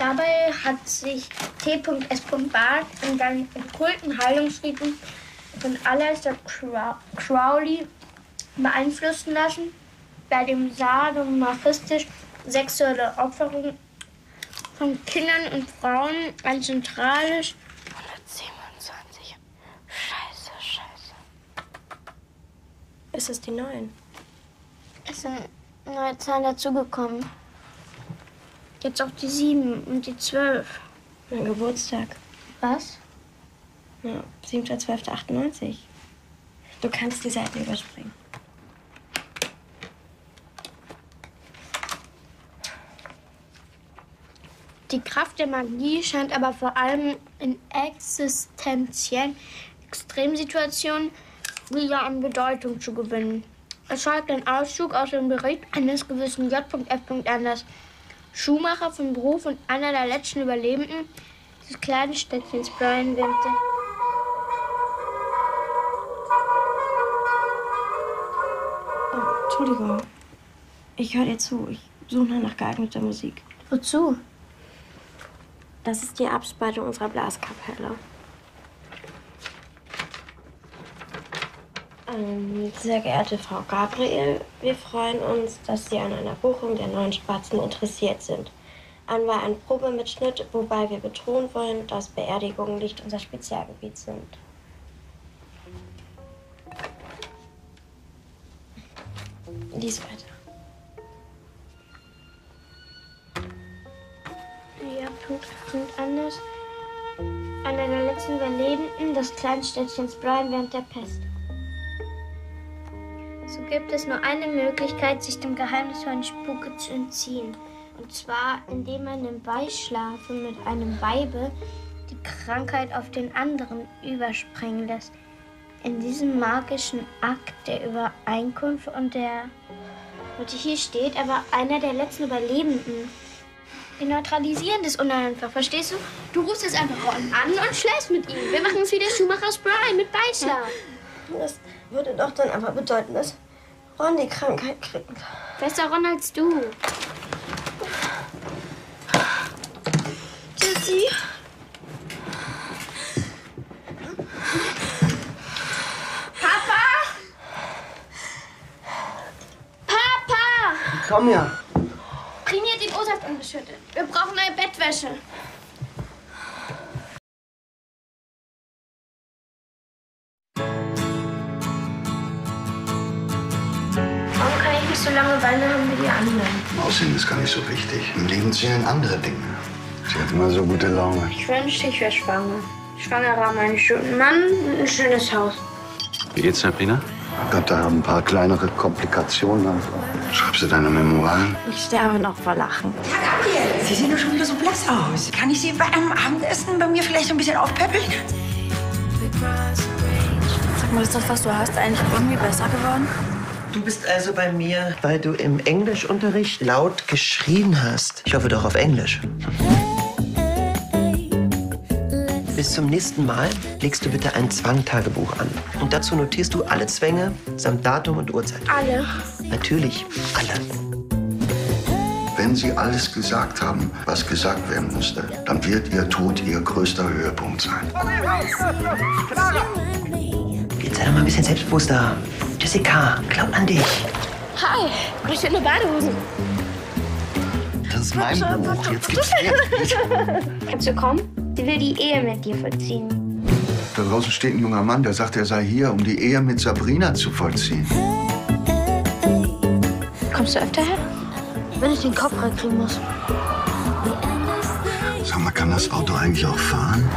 Dabei hat sich T.S. Bart in seinem okkulten Heilungsritus von Aleister Crowley beeinflussen lassen, bei dem sadomasochistisch sexuelle Opferung von Kindern und Frauen ein zentrales 127. Scheiße, scheiße. Ist es die neuen? Es sind neue Zahlen dazugekommen. Jetzt auch die sieben und die zwölf. Mein Geburtstag. Was? Ja, 7.12.98. Du kannst die Seiten überspringen. Die Kraft der Magie scheint aber vor allem in existenziellen Extremsituationen wieder an Bedeutung zu gewinnen. Es folgt ein Auszug aus dem Bericht eines gewissen J.F. Anders, Schuhmacher von Beruf und einer der letzten Überlebenden des kleinen Städtchens Brian Winter. Oh, Entschuldigung. Ich höre dir zu. Ich suche nach geeigneter Musik. Wozu? Das ist die Abspaltung unserer Blaskapelle. Sehr geehrte Frau Gabriel, wir freuen uns, dass Sie an einer Buchung der neuen Spatzen interessiert sind. Einmal ein Probemitschnitt, wobei wir betonen wollen, dass Beerdigungen nicht unser Spezialgebiet sind. Lies weiter. Ja, Punkt, Punkt anders. Einer letzten Überlebenden des kleinen Städtchens Brian während der Pest. Gibt es nur eine Möglichkeit, sich dem geheimnisvollen Spuke zu entziehen. Und zwar, indem man im Beischlafen mit einem Weibe die Krankheit auf den anderen überspringen lässt. In diesem magischen Akt der Übereinkunft und der, was hier steht, aber einer der letzten Überlebenden. Wir neutralisieren das einfach, verstehst du? Du rufst jetzt einfach an und schläfst mit ihm. Wir machen es wie der Schuhmacher Brian mit Beischlaf. Das würde doch dann aber bedeuten, dass Ron die Krankheit kriegt. Besser Ron als du. Jessie? Papa! Papa! Komm her. Rini hat den O-Saft umgeschüttet. Wir brauchen neue Bettwäsche. So lange Beine haben wie die anderen? Aussehen ist gar nicht so wichtig. Im Leben zählen andere Dinge. Sie hat immer so gute Laune. Ich wünschte, ich wäre schwanger. Schwanger haben einen schönen Mann und ein schönes Haus. Wie geht's, Sabrina? Oh Gott, da haben ein paar kleinere Komplikationen. Schreibst du deine Memoiren? Ich sterbe noch vor Lachen. Gabriel, Sie sehen doch schon wieder so blass aus. Kann ich Sie bei einem Abendessen bei mir vielleicht ein bisschen aufpäppeln? Sag mal, ist das, was du hast, eigentlich irgendwie besser geworden? Du bist also bei mir, weil du im Englischunterricht laut geschrien hast. Ich hoffe doch auf Englisch. Bis zum nächsten Mal legst du bitte ein Zwangtagebuch an. Und dazu notierst du alle Zwänge samt Datum und Uhrzeit. Alle. Natürlich, alle. Wenn Sie alles gesagt haben, was gesagt werden musste, dann wird Ihr Tod Ihr größter Höhepunkt sein. Jetzt sei doch mal ein bisschen selbstbewusster. Jessica, glaub an dich. Hi, ich bin eine Badehose. Das ist mein Buch. Jetzt gibt's. Kannst du kommen? Sie will die Ehe mit dir vollziehen. Da draußen steht ein junger Mann, der sagt, er sei hier, um die Ehe mit Sabrina zu vollziehen. Kommst du öfter her? Wenn ich den Kopf reinkriegen muss. Sag mal, kann das Auto eigentlich auch fahren?